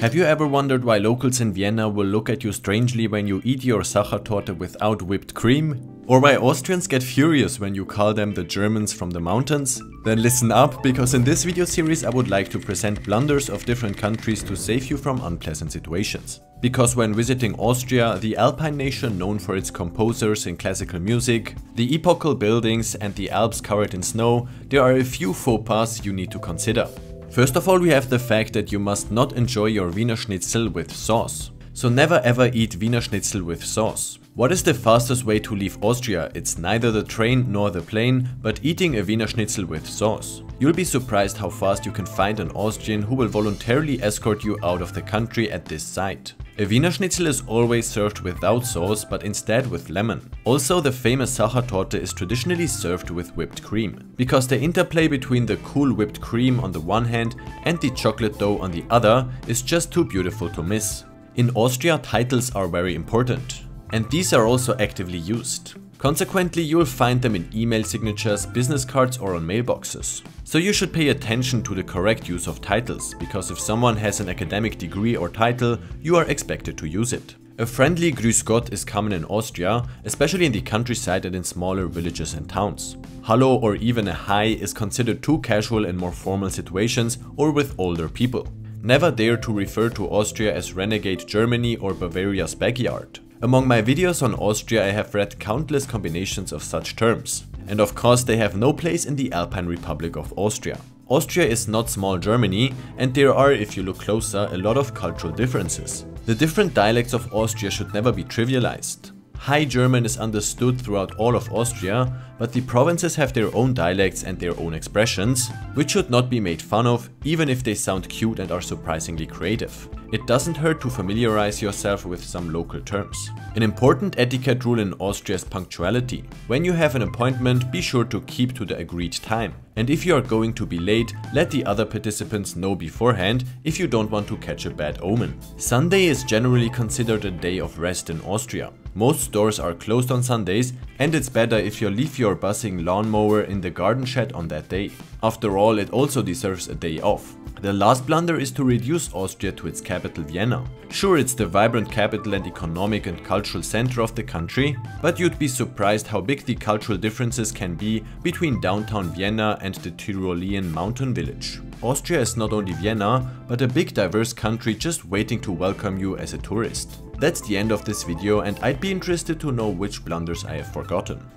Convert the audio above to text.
Have you ever wondered why locals in Vienna will look at you strangely when you eat your Sachertorte without whipped cream? Or why Austrians get furious when you call them the Germans from the mountains? Then listen up, because in this video series I would like to present blunders of different countries to save you from unpleasant situations. Because when visiting Austria, the Alpine nation known for its composers in classical music, the epochal buildings and the Alps covered in snow, there are a few faux pas you need to consider. First of all we have the fact that you must not enjoy your Wiener Schnitzel with sauce. So never ever eat Wiener Schnitzel with sauce. What is the fastest way to leave Austria? It's neither the train nor the plane, but eating a Wiener Schnitzel with sauce. You'll be surprised how fast you can find an Austrian who will voluntarily escort you out of the country at this site. A Wiener Schnitzel is always served without sauce, but instead with lemon. Also, the famous Sachertorte is traditionally served with whipped cream, because the interplay between the cool whipped cream on the one hand and the chocolate dough on the other is just too beautiful to miss. In Austria, titles are very important, and these are also actively used. Consequently, you will find them in email signatures, business cards or on mailboxes. So you should pay attention to the correct use of titles, because if someone has an academic degree or title, you are expected to use it. A friendly Grüß Gott is common in Austria, especially in the countryside and in smaller villages and towns. Hallo or even a hi is considered too casual in more formal situations or with older people. Never dare to refer to Austria as renegade Germany or Bavaria's backyard. Among my videos on Austria I have read countless combinations of such terms. And of course they have no place in the Alpine Republic of Austria. Austria is not small Germany and there are, if you look closer, a lot of cultural differences. The different dialects of Austria should never be trivialized. High German is understood throughout all of Austria, but the provinces have their own dialects and their own expressions, which should not be made fun of, even if they sound cute and are surprisingly creative. It doesn't hurt to familiarize yourself with some local terms. An important etiquette rule in Austria is punctuality. When you have an appointment, be sure to keep to the agreed time. And if you are going to be late, let the other participants know beforehand if you don't want to catch a bad omen. Sunday is generally considered a day of rest in Austria. Most stores are closed on Sundays and it's better if you leave your buzzing lawnmower in the garden shed on that day. After all, it also deserves a day off. The last blunder is to reduce Austria to its capital Vienna. Sure, it's the vibrant capital and economic and cultural center of the country, but you'd be surprised how big the cultural differences can be between downtown Vienna and the Tyrolean mountain village. Austria is not only Vienna, but a big diverse country just waiting to welcome you as a tourist. That's the end of this video and I'd be interested to know which blunders I have forgotten.